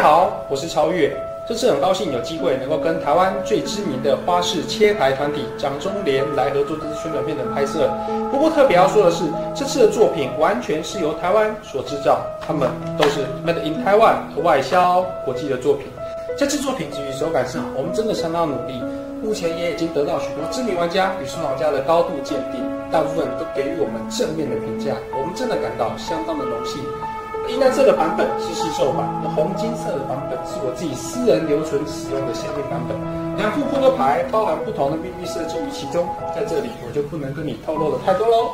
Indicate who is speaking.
Speaker 1: 好我是超越。这次很高兴有机会能够跟台湾最知名的花式切牌团体蒋中联来合作这支宣传片的拍摄。不过特别要说的是，这次的作品完全是由台湾所制造，他们都是 Made in Taiwan 和外销国际的作品。在制作品质与手感上，我们真的相当努力。目前也已经得到许多知名玩家与收藏家的高度鉴定，大部分都给予我们正面的评价，我们真的感到相当的荣幸。银蓝色的版本是市售版，那红金色的版本是我自己私人留存使用的限定版本。两副扑克牌包含不同的秘密设计于其中，在这里我就不能跟你透露的太多喽。